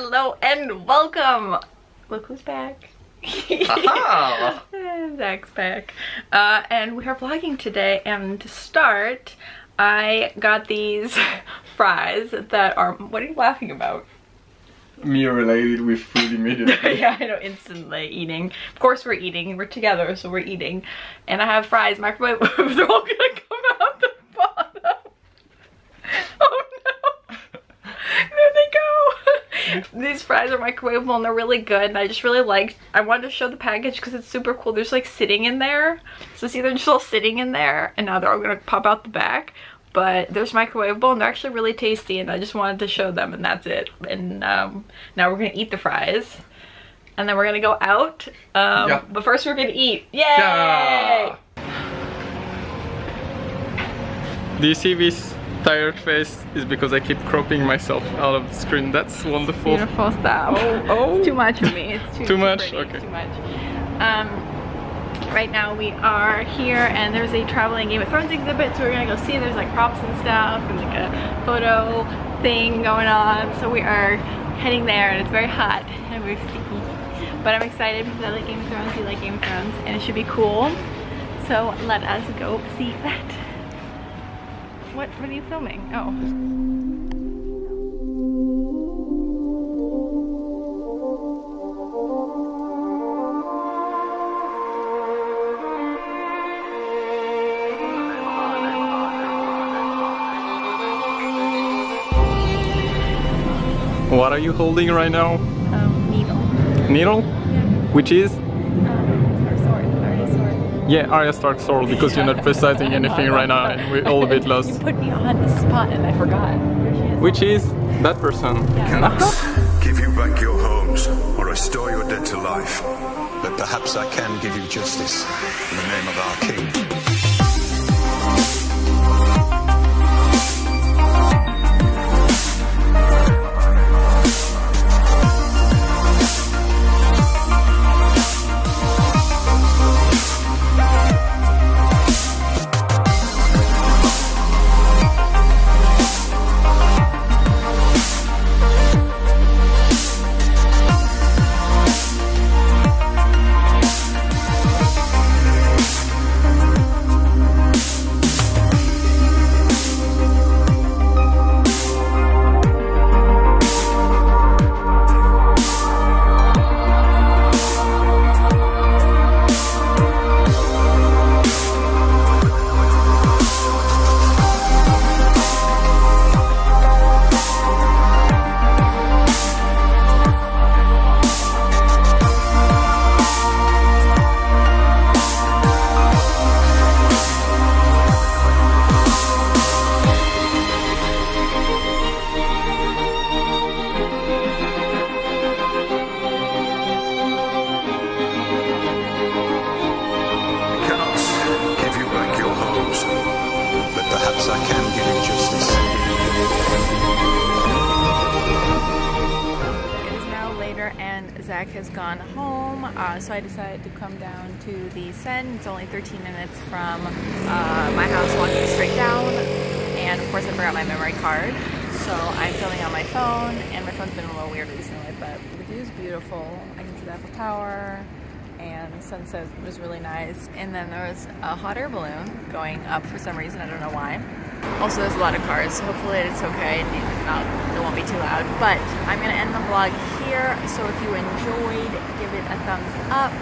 Hello and welcome. Look who's back. oh. Zach's back. Uh, and we are vlogging today and to start, I got these fries that are, what are you laughing about? Me related with food immediately. yeah, I know, instantly eating. Of course we're eating, we're together, so we're eating. And I have fries, microwave, they're all gonna come out the bottom. Oh no! There they go! These fries are microwavable and they're really good and I just really liked, I wanted to show the package because it's super cool. There's like sitting in there. So see, they're just all sitting in there and now they're all gonna pop out the back but there's microwavable and they're actually really tasty and I just wanted to show them and that's it. And um, now we're gonna eat the fries and then we're gonna go out. Um, Yeah. But first we're gonna eat. Yay! Yeah. Do you see this tired face? Is because I keep cropping myself out of the screen. That's wonderful. Beautiful stuff. Oh, oh. It's too much of me. It's too, Too much? pretty. Okay. It's Too much. Um, right now we are here and there's a traveling Game of Thrones exhibit so we're gonna go see there's like props and stuff and like a photo thing going on so we are heading there and it's very hot and we're sticky but I'm excited because I like Game of Thrones you like Game of Thrones and it should be cool so let us go see that what, what are you filming? Oh What are you holding right now? um, needle Needle? Which is? Yeah, Arya Stark sword because you're not precising anything right now and we're all a bit lost. You lost. put me on the spot and I forgot. Here she is. Which is that person. cannot uh-huh. give you back your homes or restore your dead to life. But perhaps I can give you justice in the name of our later and Zach has gone home, uh, so I decided to come down to the Seine. It's only 13 minutes from uh, my house walking straight down. And of course I forgot my memory card. So I'm filming on my phone and my phone's been a little weird recently, but the view is beautiful. I can see the Eiffel Tower and sunset was really nice. And then there was a hot air balloon going up for some reason, I don't know why. Also, there's a lot of cars, so hopefully it's okay and it won't be too loud. But I'm gonna end the vlog here, so if you enjoyed, give it a thumbs up